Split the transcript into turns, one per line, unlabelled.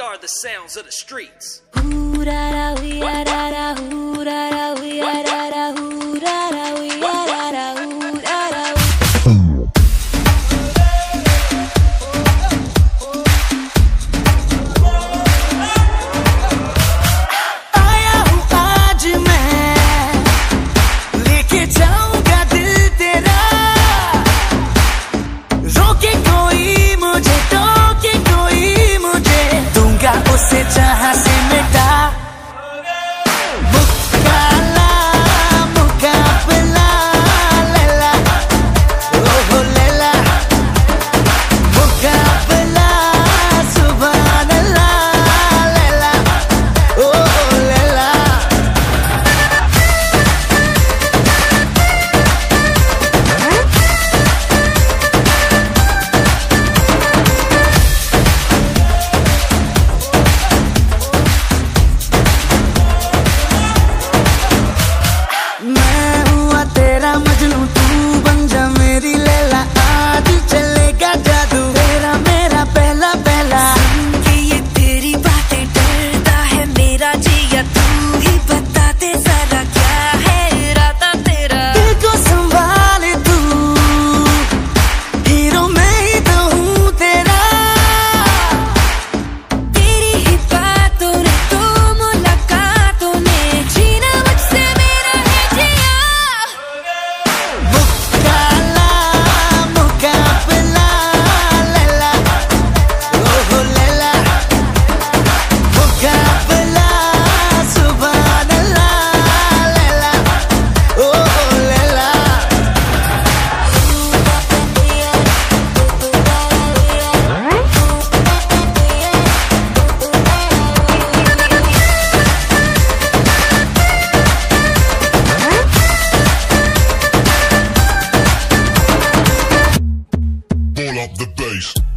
are the sounds of the streets.
Ooh, da, da, da, da, da, ooh, da,
da. up the bass.